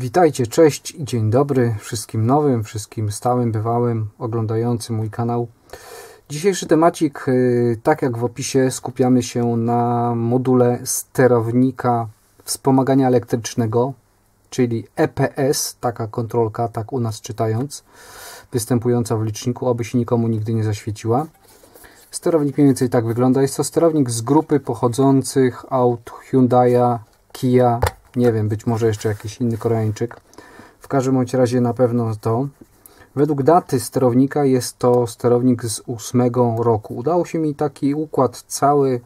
Witajcie, cześć i dzień dobry wszystkim nowym, wszystkim stałym, bywałym, oglądającym mój kanał. Dzisiejszy temacik, y, tak jak w opisie, skupiamy się na module sterownika wspomagania elektrycznego, czyli EPS, taka kontrolka, tak u nas czytając, występująca w liczniku, aby się nikomu nigdy nie zaświeciła. Sterownik mniej więcej tak wygląda. Jest to sterownik z grupy pochodzących aut Hyundai, Kia, nie wiem, być może jeszcze jakiś inny Koreańczyk. W każdym bądź razie na pewno to. Według daty sterownika jest to sterownik z 8 roku. Udało się mi taki układ cały,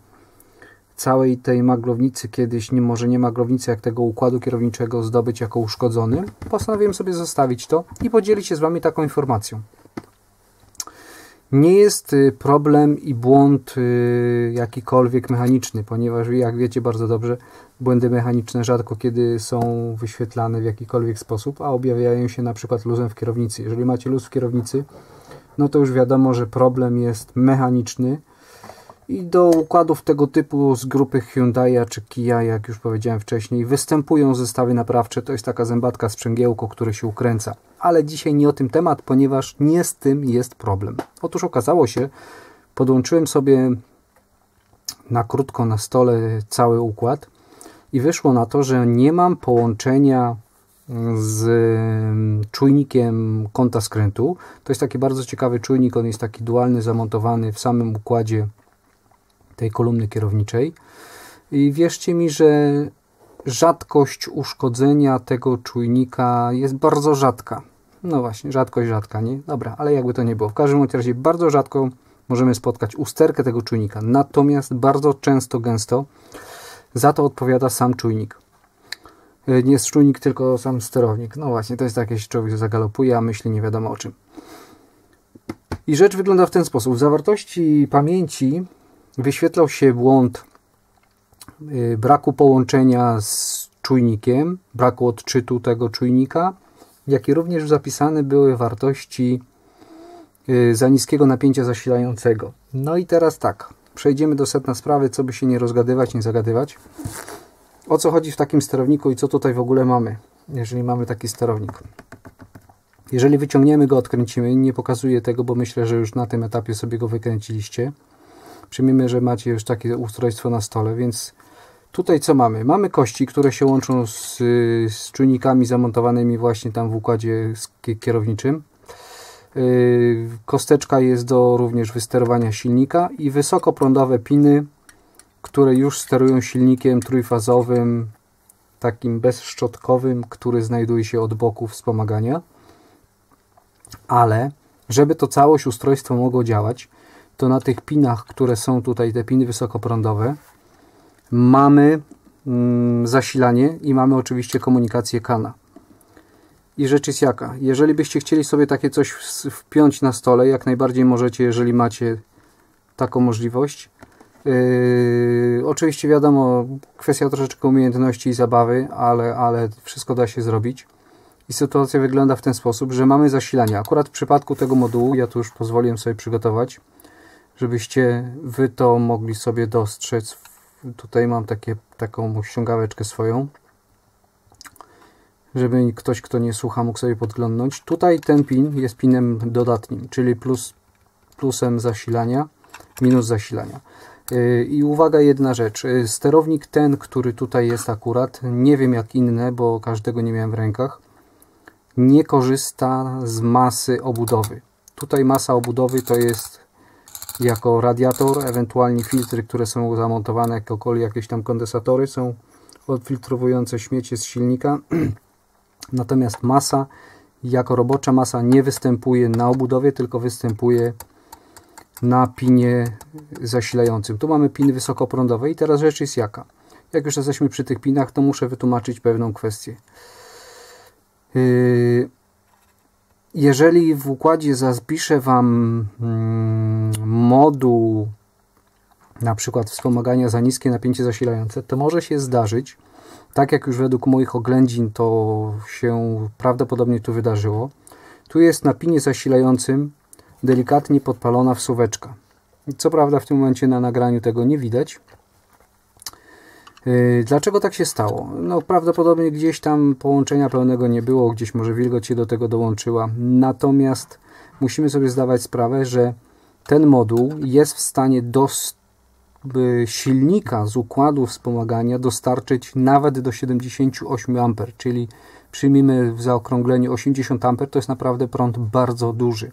całej tej maglownicy kiedyś, nie może nie maglownicy, jak tego układu kierowniczego zdobyć jako uszkodzony. Postanowiłem sobie zostawić to i podzielić się z Wami taką informacją. Nie jest y, problem i błąd y, jakikolwiek mechaniczny, ponieważ jak wiecie bardzo dobrze, błędy mechaniczne rzadko kiedy są wyświetlane w jakikolwiek sposób, a objawiają się na przykład luzem w kierownicy. Jeżeli macie luz w kierownicy, no to już wiadomo, że problem jest mechaniczny, i do układów tego typu z grupy Hyundai czy Kia, jak już powiedziałem wcześniej, występują zestawy naprawcze. To jest taka zębatka sprzęgiełko, które się ukręca. Ale dzisiaj nie o tym temat, ponieważ nie z tym jest problem. Otóż okazało się, podłączyłem sobie na krótko na stole cały układ i wyszło na to, że nie mam połączenia z czujnikiem kąta skrętu. To jest taki bardzo ciekawy czujnik, on jest taki dualny, zamontowany w samym układzie tej kolumny kierowniczej. I wierzcie mi, że rzadkość uszkodzenia tego czujnika jest bardzo rzadka. No właśnie, rzadkość rzadka, nie? Dobra, ale jakby to nie było. W każdym razie bardzo rzadko możemy spotkać usterkę tego czujnika. Natomiast bardzo często, gęsto za to odpowiada sam czujnik. E, nie jest czujnik, tylko sam sterownik. No właśnie, to jest tak, jeśli człowiek zagalopuje, a myśli nie wiadomo o czym. I rzecz wygląda w ten sposób. W zawartości pamięci wyświetlał się błąd y, braku połączenia z czujnikiem, braku odczytu tego czujnika, jak i również zapisane były wartości y, za niskiego napięcia zasilającego. No i teraz tak, przejdziemy do setna sprawy, co by się nie rozgadywać, nie zagadywać. O co chodzi w takim sterowniku i co tutaj w ogóle mamy, jeżeli mamy taki sterownik. Jeżeli wyciągniemy go, odkręcimy, nie pokazuję tego, bo myślę, że już na tym etapie sobie go wykręciliście. Przyjmijmy, że macie już takie ustrojstwo na stole, więc tutaj co mamy? Mamy kości, które się łączą z, z czujnikami zamontowanymi właśnie tam w układzie kierowniczym. Yy, kosteczka jest do również wysterowania silnika i wysokoprądowe piny, które już sterują silnikiem trójfazowym, takim bezszczotkowym, który znajduje się od boku wspomagania. Ale żeby to całość ustrojstwo mogło działać, to na tych pinach, które są tutaj, te piny wysokoprądowe, mamy mm, zasilanie i mamy oczywiście komunikację kana. I rzecz jest jaka? Jeżeli byście chcieli sobie takie coś wpiąć na stole, jak najbardziej możecie, jeżeli macie taką możliwość. Yy, oczywiście wiadomo, kwestia troszeczkę umiejętności i zabawy, ale, ale wszystko da się zrobić. I sytuacja wygląda w ten sposób, że mamy zasilanie. Akurat w przypadku tego modułu, ja tu już pozwoliłem sobie przygotować, żebyście wy to mogli sobie dostrzec. Tutaj mam takie, taką ściągaweczkę swoją, żeby ktoś, kto nie słucha, mógł sobie podglądnąć. Tutaj ten pin jest pinem dodatnim, czyli plus, plusem zasilania, minus zasilania. Yy, I uwaga, jedna rzecz. Yy, sterownik ten, który tutaj jest akurat, nie wiem jak inne, bo każdego nie miałem w rękach, nie korzysta z masy obudowy. Tutaj masa obudowy to jest jako radiator, ewentualnie filtry, które są zamontowane, jakokolwiek jakieś tam kondensatory są odfiltrowujące śmiecie z silnika. Natomiast masa jako robocza masa nie występuje na obudowie, tylko występuje na pinie zasilającym. Tu mamy piny wysokoprądowe i teraz rzecz jest jaka. Jak już jesteśmy przy tych pinach, to muszę wytłumaczyć pewną kwestię. Yy, jeżeli w układzie zapiszę Wam mm, moduł na przykład wspomagania za niskie napięcie zasilające, to może się zdarzyć, tak jak już według moich oględzin to się prawdopodobnie tu wydarzyło, tu jest na pinie zasilającym delikatnie podpalona wsuweczka. Co prawda w tym momencie na nagraniu tego nie widać. Yy, dlaczego tak się stało? No prawdopodobnie gdzieś tam połączenia pełnego nie było, gdzieś może wilgoć się do tego dołączyła. Natomiast musimy sobie zdawać sprawę, że ten moduł jest w stanie do silnika z układu wspomagania dostarczyć nawet do 78 A, czyli przyjmijmy w zaokrągleniu 80 A, to jest naprawdę prąd bardzo duży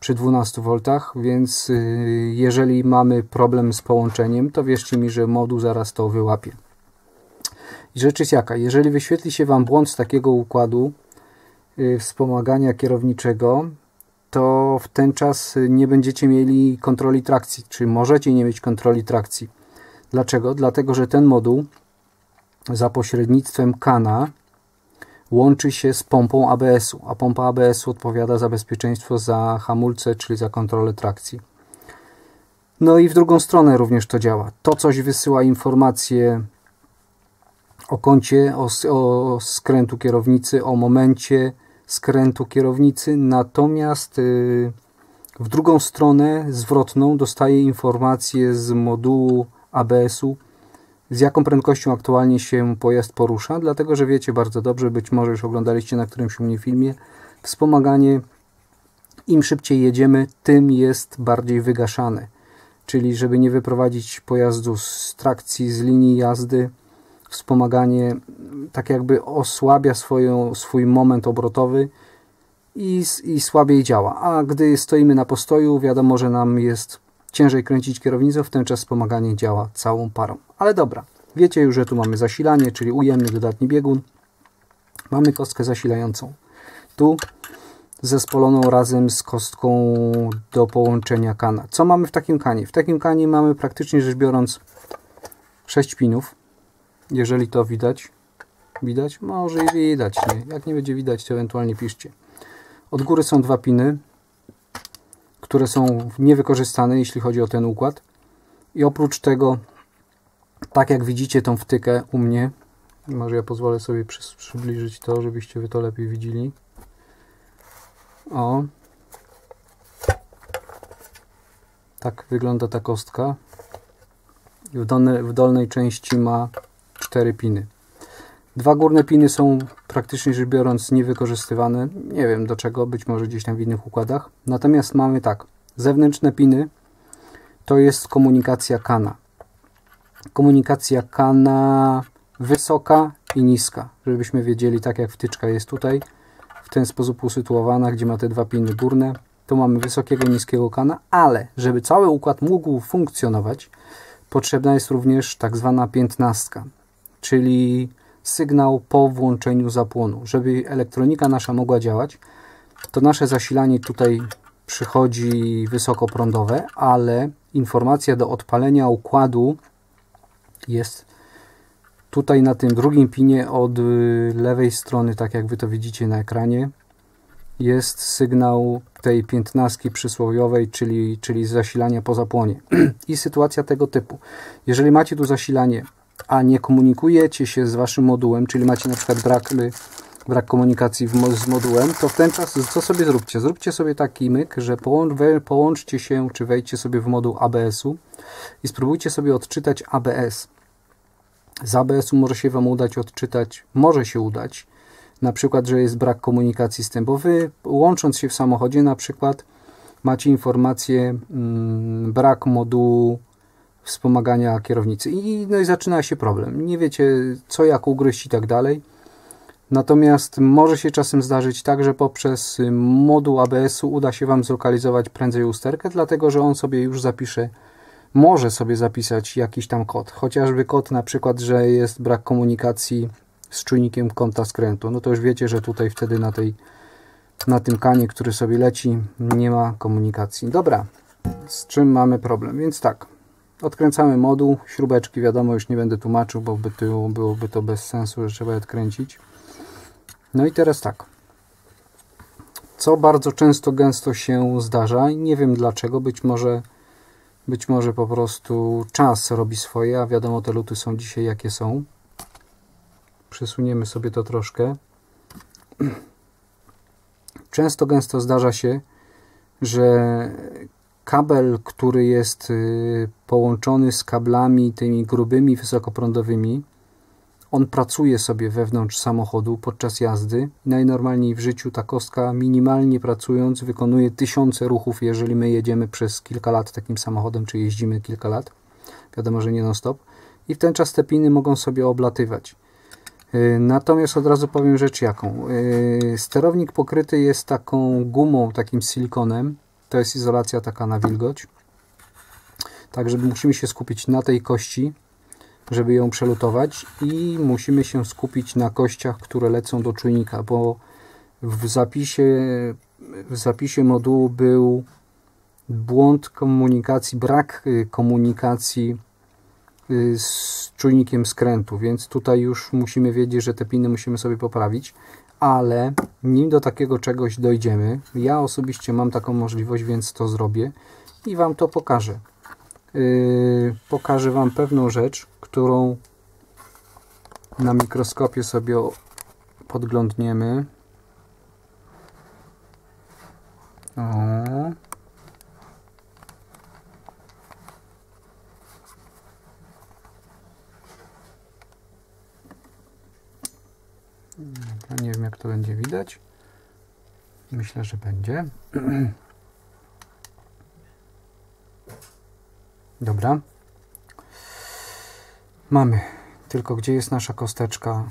przy 12 V, więc y, jeżeli mamy problem z połączeniem, to wierzcie mi, że moduł zaraz to wyłapie. I rzecz jest jaka, jeżeli wyświetli się Wam błąd z takiego układu y, wspomagania kierowniczego, to w ten czas nie będziecie mieli kontroli trakcji, czy możecie nie mieć kontroli trakcji. Dlaczego? Dlatego, że ten moduł za pośrednictwem kana łączy się z pompą ABS-u, a pompa ABS-u odpowiada za bezpieczeństwo za hamulce, czyli za kontrolę trakcji. No i w drugą stronę również to działa. To coś wysyła informacje o kącie, o, o skrętu kierownicy, o momencie skrętu kierownicy, natomiast y, w drugą stronę zwrotną dostaje informacje z modułu ABS-u z jaką prędkością aktualnie się pojazd porusza, dlatego że wiecie bardzo dobrze, być może już oglądaliście na którymś u mnie filmie, wspomaganie im szybciej jedziemy, tym jest bardziej wygaszane. Czyli żeby nie wyprowadzić pojazdu z trakcji, z linii jazdy, wspomaganie tak jakby osłabia swoją, swój moment obrotowy i, i słabiej działa. A gdy stoimy na postoju, wiadomo, że nam jest ciężej kręcić kierownicą, w ten czas wspomaganie działa całą parą. Ale dobra, wiecie już, że tu mamy zasilanie, czyli ujemny dodatni biegun. Mamy kostkę zasilającą. Tu zespoloną razem z kostką do połączenia kana. Co mamy w takim kanie? W takim kanie mamy praktycznie rzecz biorąc 6 pinów. Jeżeli to widać. Widać? Może i widać. Nie? Jak nie będzie widać, to ewentualnie piszcie. Od góry są dwa piny, które są niewykorzystane, jeśli chodzi o ten układ. I oprócz tego tak jak widzicie tą wtykę u mnie, może ja pozwolę sobie przybliżyć to, żebyście wy to lepiej widzieli. O. Tak wygląda ta kostka. W, dolne, w dolnej części ma cztery piny. Dwa górne piny są praktycznie rzecz biorąc niewykorzystywane. Nie wiem do czego, być może gdzieś tam w innych układach. Natomiast mamy tak, zewnętrzne piny to jest komunikacja kana komunikacja kana wysoka i niska, żebyśmy wiedzieli, tak jak wtyczka jest tutaj, w ten sposób usytuowana, gdzie ma te dwa piny górne, to mamy wysokiego i niskiego kana, ale żeby cały układ mógł funkcjonować, potrzebna jest również tak zwana piętnastka, czyli sygnał po włączeniu zapłonu. Żeby elektronika nasza mogła działać, to nasze zasilanie tutaj przychodzi wysokoprądowe, ale informacja do odpalenia układu jest tutaj na tym drugim pinie od y, lewej strony, tak jak Wy to widzicie na ekranie, jest sygnał tej piętnastki przysłowiowej, czyli, czyli zasilania po zapłonie. I sytuacja tego typu. Jeżeli macie tu zasilanie, a nie komunikujecie się z Waszym modułem, czyli macie na przykład brak, y, brak komunikacji z modułem, to w ten czas co sobie zróbcie? Zróbcie sobie taki myk, że połącz, połączcie się, czy wejdźcie sobie w moduł ABS-u i spróbujcie sobie odczytać ABS. Z ABS-u może się Wam udać odczytać, może się udać, na przykład, że jest brak komunikacji z tym, bo Wy łącząc się w samochodzie na przykład macie informację mm, brak modułu wspomagania kierownicy i, no i zaczyna się problem. Nie wiecie co, jak ugryźć i tak dalej. Natomiast może się czasem zdarzyć tak, że poprzez moduł ABS-u uda się Wam zlokalizować prędzej usterkę, dlatego że on sobie już zapisze może sobie zapisać jakiś tam kod, chociażby kod na przykład, że jest brak komunikacji z czujnikiem kąta skrętu, no to już wiecie, że tutaj wtedy na, tej, na tym kanie, który sobie leci, nie ma komunikacji. Dobra, z czym mamy problem? Więc tak, odkręcamy moduł, śrubeczki wiadomo, już nie będę tłumaczył, bo by to, byłoby to bez sensu, że trzeba je odkręcić. No i teraz tak, co bardzo często, gęsto się zdarza. Nie wiem dlaczego, być może, być może po prostu czas robi swoje, a wiadomo, te luty są dzisiaj jakie są. Przesuniemy sobie to troszkę. Często, gęsto zdarza się, że kabel, który jest y, połączony z kablami tymi grubymi, wysokoprądowymi, on pracuje sobie wewnątrz samochodu podczas jazdy. Najnormalniej w życiu ta kostka minimalnie pracując wykonuje tysiące ruchów, jeżeli my jedziemy przez kilka lat takim samochodem, czy jeździmy kilka lat. Wiadomo, że nie non-stop. I w ten czas te piny mogą sobie oblatywać. Y, natomiast od razu powiem rzecz jaką. Y, sterownik pokryty jest taką gumą, takim silikonem. To jest izolacja taka na wilgoć. Także musimy się skupić na tej kości, żeby ją przelutować i musimy się skupić na kościach, które lecą do czujnika, bo w zapisie, w zapisie modułu był błąd komunikacji, brak y, komunikacji y, z czujnikiem skrętu, więc tutaj już musimy wiedzieć, że te piny musimy sobie poprawić, ale nim do takiego czegoś dojdziemy, ja osobiście mam taką możliwość, więc to zrobię i Wam to pokażę. Yy, pokażę Wam pewną rzecz, którą na mikroskopie sobie podglądniemy. O. nie wiem jak to będzie widać. Myślę, że będzie. Dobra. Mamy. Tylko gdzie jest nasza kosteczka?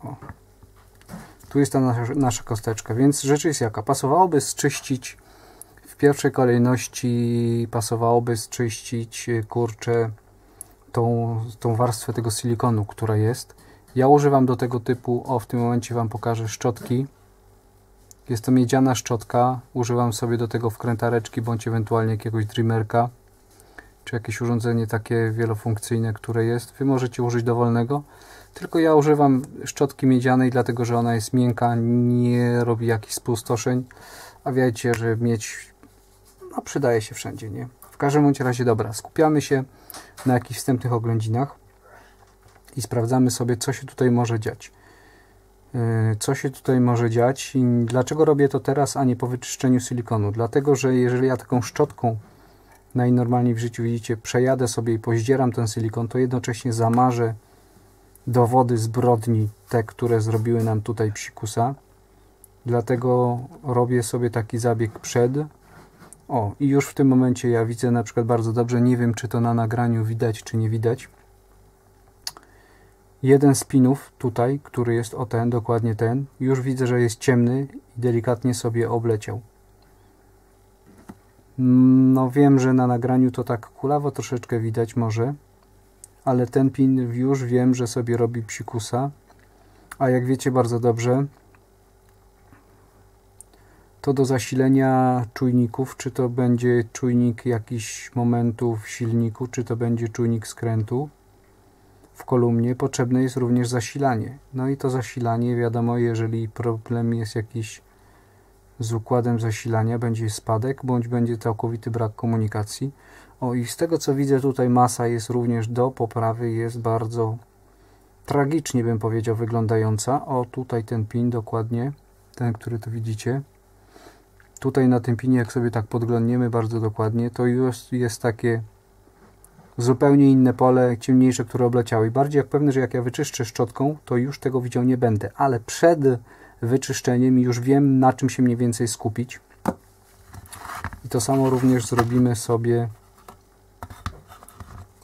O. Tu jest ta nasza, nasza kosteczka, więc rzecz jest jaka. Pasowałoby zczyścić w pierwszej kolejności pasowałoby zczyścić kurczę tą, tą warstwę tego silikonu, która jest. Ja używam do tego typu, o w tym momencie Wam pokażę szczotki. Jest to miedziana szczotka. Używam sobie do tego wkrętareczki bądź ewentualnie jakiegoś dreamerka czy jakieś urządzenie takie wielofunkcyjne, które jest. Wy możecie użyć dowolnego, tylko ja używam szczotki miedzianej, dlatego że ona jest miękka, nie robi jakichś spustoszeń, a wiecie, że mieć no, przydaje się wszędzie, nie? W każdym bądź razie, dobra, skupiamy się na jakichś wstępnych oględzinach i sprawdzamy sobie, co się tutaj może dziać. Yy, co się tutaj może dziać i dlaczego robię to teraz, a nie po wyczyszczeniu silikonu? Dlatego, że jeżeli ja taką szczotką najnormalniej w życiu widzicie, przejadę sobie i pozdzieram ten silikon, to jednocześnie zamarzę dowody zbrodni, te, które zrobiły nam tutaj psikusa. Dlatego robię sobie taki zabieg przed. O, i już w tym momencie ja widzę na przykład bardzo dobrze, nie wiem czy to na nagraniu widać, czy nie widać. Jeden z pinów tutaj, który jest o ten, dokładnie ten, już widzę, że jest ciemny i delikatnie sobie obleciał. No wiem, że na nagraniu to tak kulawo troszeczkę widać może, ale ten pin już wiem, że sobie robi psikusa. A jak wiecie bardzo dobrze, to do zasilenia czujników, czy to będzie czujnik jakichś momentów w silniku, czy to będzie czujnik skrętu w kolumnie, potrzebne jest również zasilanie. No i to zasilanie, wiadomo, jeżeli problem jest jakiś z układem zasilania, będzie spadek, bądź będzie całkowity brak komunikacji. O i z tego co widzę tutaj masa jest również do poprawy, jest bardzo tragicznie bym powiedział wyglądająca. O tutaj ten pin dokładnie, ten który tu widzicie. Tutaj na tym pinie jak sobie tak podglądniemy bardzo dokładnie, to już jest takie zupełnie inne pole, ciemniejsze, które obleciało. I bardziej jak pewny, że jak ja wyczyszczę szczotką, to już tego widział nie będę. Ale przed wyczyszczeniem już wiem na czym się mniej więcej skupić. I to samo również zrobimy sobie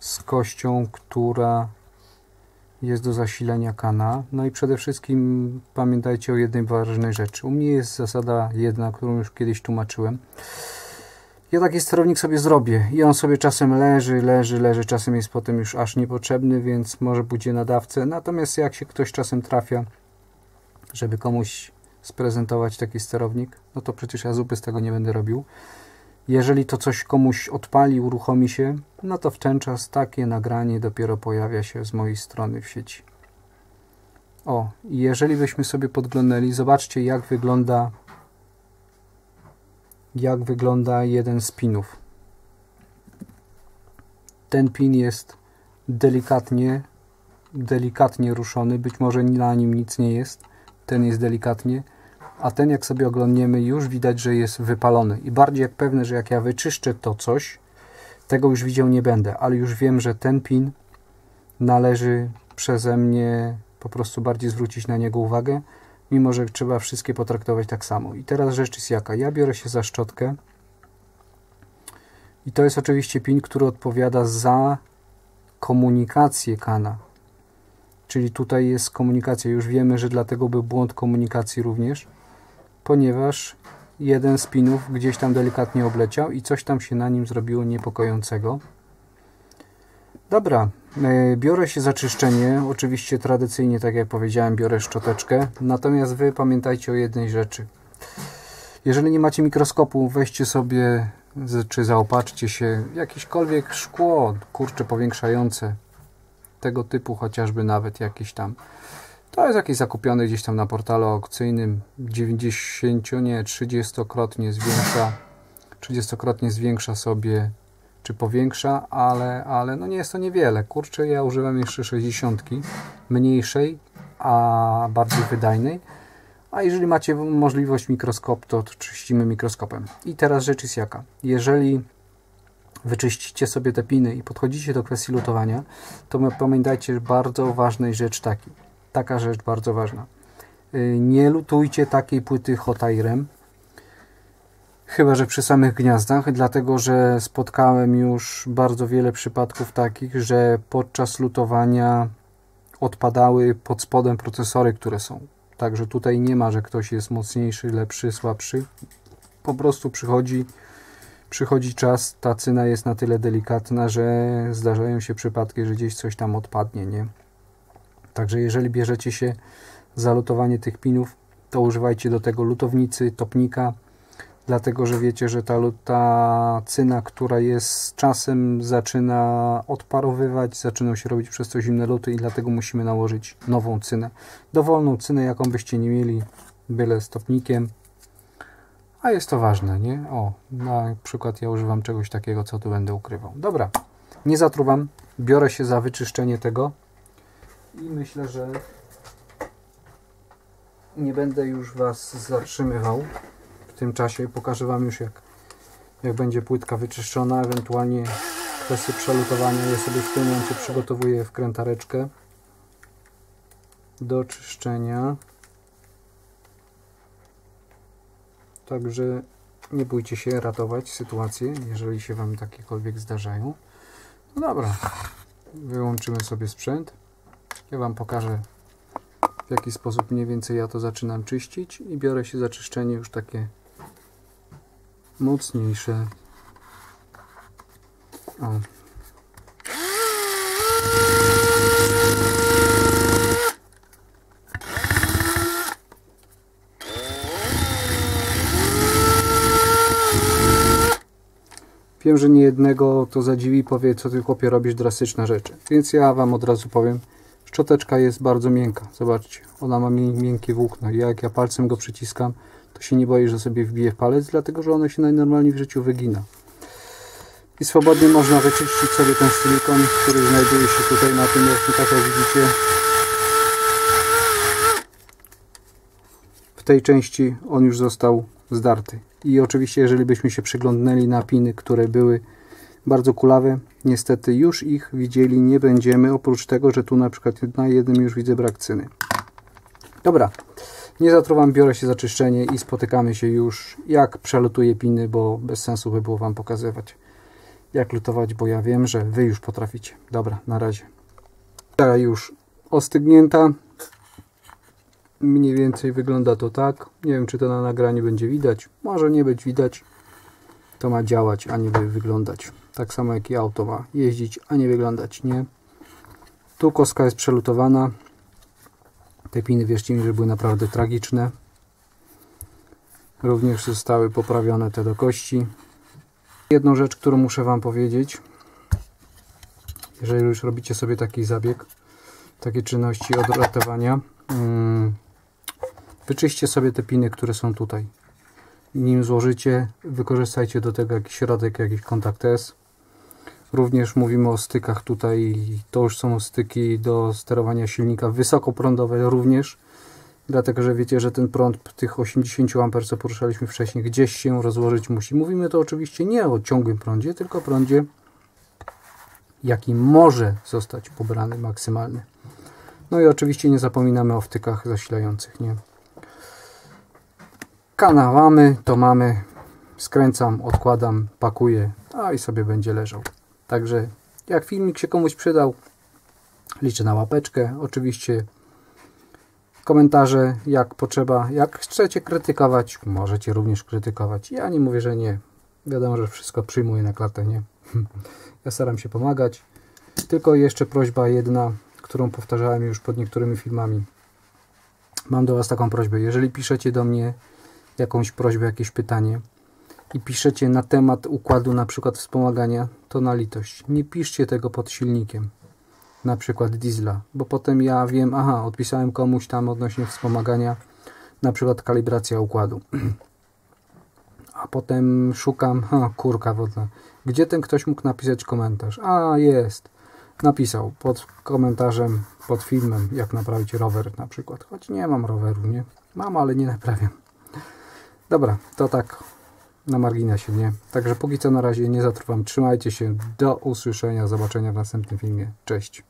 z kością, która jest do zasilenia kana. No i przede wszystkim pamiętajcie o jednej ważnej rzeczy. U mnie jest zasada jedna, którą już kiedyś tłumaczyłem. Ja taki sterownik sobie zrobię i on sobie czasem leży, leży, leży, czasem jest potem już aż niepotrzebny, więc może pójdzie na dawce. Natomiast jak się ktoś czasem trafia, żeby komuś sprezentować taki sterownik, no to przecież ja zupy z tego nie będę robił. Jeżeli to coś komuś odpali, uruchomi się, no to w ten czas takie nagranie dopiero pojawia się z mojej strony w sieci. O, jeżeli byśmy sobie podglądali, zobaczcie jak wygląda jak wygląda jeden z pinów. Ten pin jest delikatnie, delikatnie ruszony, być może na nim nic nie jest, ten jest delikatnie, a ten jak sobie oglądniemy już widać, że jest wypalony i bardziej jak pewne, że jak ja wyczyszczę to coś, tego już widział nie będę, ale już wiem, że ten pin należy przeze mnie po prostu bardziej zwrócić na niego uwagę, mimo że trzeba wszystkie potraktować tak samo. I teraz rzecz jest jaka? Ja biorę się za szczotkę i to jest oczywiście pin, który odpowiada za komunikację kana. Czyli tutaj jest komunikacja. Już wiemy, że dlatego był błąd komunikacji również, ponieważ jeden z pinów gdzieś tam delikatnie obleciał i coś tam się na nim zrobiło niepokojącego. Dobra, biorę się za czyszczenie. Oczywiście tradycyjnie, tak jak powiedziałem, biorę szczoteczkę. Natomiast Wy pamiętajcie o jednej rzeczy. Jeżeli nie macie mikroskopu, weźcie sobie czy zaopatrzcie się jakiekolwiek szkło, kurcze powiększające tego typu, chociażby nawet jakieś tam. To jest jakieś zakupione gdzieś tam na portalu aukcyjnym 90, nie, 30-krotnie zwiększa 30-krotnie zwiększa sobie czy powiększa, ale, ale no nie jest to niewiele. Kurczę, ja używam jeszcze 60 mniejszej, a bardziej wydajnej. A jeżeli macie możliwość mikroskop, to czyścimy mikroskopem. I teraz rzecz jest jaka. Jeżeli wyczyścicie sobie te piny i podchodzicie do kwestii lutowania, to pamiętajcie bardzo ważnej rzecz taki. Taka rzecz bardzo ważna. Y, nie lutujcie takiej płyty hot airem, chyba że przy samych gniazdach, dlatego że spotkałem już bardzo wiele przypadków takich, że podczas lutowania odpadały pod spodem procesory, które są. Także tutaj nie ma, że ktoś jest mocniejszy, lepszy, słabszy. Po prostu przychodzi, przychodzi czas, ta cyna jest na tyle delikatna, że zdarzają się przypadki, że gdzieś coś tam odpadnie, nie? Także jeżeli bierzecie się za lutowanie tych pinów, to używajcie do tego lutownicy, topnika, dlatego że wiecie, że ta, ta cyna, która jest z czasem zaczyna odparowywać, zaczynają się robić przez to zimne luty i dlatego musimy nałożyć nową cynę. Dowolną cynę, jaką byście nie mieli, byle stopnikiem. A jest to ważne, nie? O, na przykład ja używam czegoś takiego, co tu będę ukrywał. Dobra, nie zatruwam, biorę się za wyczyszczenie tego i myślę, że nie będę już Was zatrzymywał w tym czasie pokażę Wam już jak, jak będzie płytka wyczyszczona, ewentualnie kwestie przelutowania. Ja sobie w tym momencie przygotowuję wkrętareczkę do czyszczenia. Także nie bójcie się ratować sytuację, jeżeli się Wam takiekolwiek zdarzają. No dobra, wyłączymy sobie sprzęt. Ja Wam pokażę w jaki sposób mniej więcej ja to zaczynam czyścić i biorę się za czyszczenie już takie mocniejsze. O. Wiem, że nie jednego to zadziwi, powie, co ty chłopie robisz drastyczne rzeczy. Więc ja wam od razu powiem, szczoteczka jest bardzo miękka. Zobaczcie, ona ma miękkie włókno. Jak ja palcem go przyciskam, to się nie boi, że sobie wbije palec, dlatego że ono się najnormalniej w życiu wygina. I swobodnie można wyczyścić sobie ten silikon, który znajduje się tutaj na tym, jak tak jak widzicie. W tej części on już został zdarty. I oczywiście, jeżeli byśmy się przyglądnęli na piny, które były bardzo kulawe, niestety już ich widzieli nie będziemy, oprócz tego, że tu na przykład na jednym już widzę brak cyny. Dobra, nie zatruwam, biorę się za czyszczenie i spotykamy się już jak przelutuję piny, bo bez sensu by było Wam pokazywać jak lutować, bo ja wiem, że Wy już potraficie. Dobra, na razie. Ta już ostygnięta. Mniej więcej wygląda to tak. Nie wiem, czy to na nagraniu będzie widać. Może nie być widać. To ma działać, a nie wyglądać. Tak samo jak i auto ma jeździć, a nie wyglądać. Nie. Tu kostka jest przelutowana. Te piny, wierzcie mi, że były naprawdę tragiczne. Również zostały poprawione te do kości. Jedną rzecz, którą muszę Wam powiedzieć. Jeżeli już robicie sobie taki zabieg, takie czynności odratowania, hmm, wyczyście sobie te piny, które są tutaj. nim złożycie, wykorzystajcie do tego jakiś środek, jakiś kontakt S. Również mówimy o stykach tutaj, to już są styki do sterowania silnika wysokoprądowe również, dlatego że wiecie, że ten prąd tych 80 A, co poruszaliśmy wcześniej, gdzieś się rozłożyć musi. Mówimy to oczywiście nie o ciągłym prądzie, tylko prądzie, jaki może zostać pobrany maksymalny. No i oczywiście nie zapominamy o wtykach zasilających, nie? Kanał mamy, to mamy, skręcam, odkładam, pakuję, a i sobie będzie leżał. Także jak filmik się komuś przydał, liczę na łapeczkę. Oczywiście komentarze, jak potrzeba. Jak chcecie krytykować, możecie również krytykować. Ja nie mówię, że nie. Wiadomo, że wszystko przyjmuję na klatę, nie? Ja staram się pomagać. Tylko jeszcze prośba jedna, którą powtarzałem już pod niektórymi filmami. Mam do Was taką prośbę. Jeżeli piszecie do mnie jakąś prośbę, jakieś pytanie, i piszecie na temat układu na przykład wspomagania, to na litość. Nie piszcie tego pod silnikiem, na przykład diesla, bo potem ja wiem, aha, odpisałem komuś tam odnośnie wspomagania, na przykład kalibracja układu. A potem szukam, ha, kurka wodna. Gdzie ten ktoś mógł napisać komentarz? A, jest. Napisał pod komentarzem, pod filmem, jak naprawić rower na przykład. Choć nie mam roweru, nie? Mam, ale nie naprawiam. Dobra, to tak na marginesie, nie? Także póki co na razie nie zatrwam. Trzymajcie się. Do usłyszenia, zobaczenia w następnym filmie. Cześć.